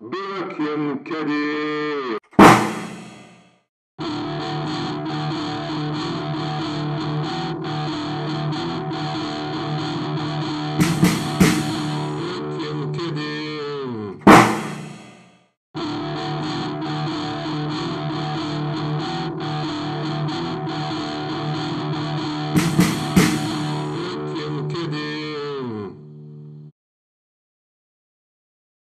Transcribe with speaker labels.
Speaker 1: bir kim kedi